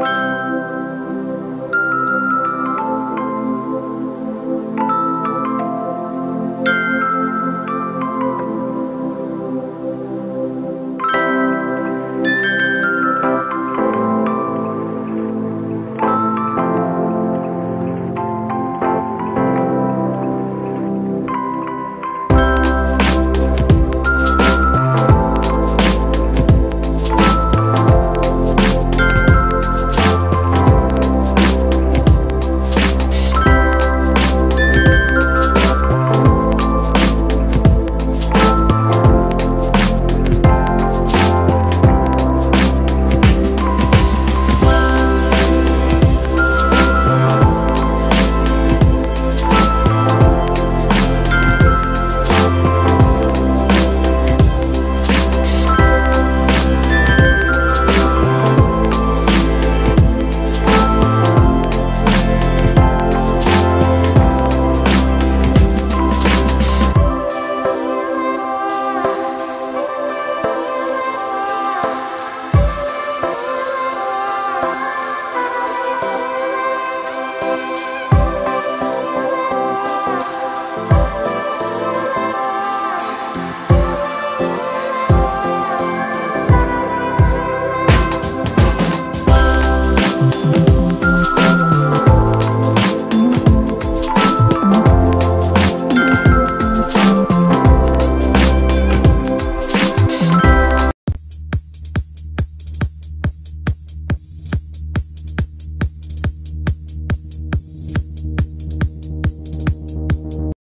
Bye.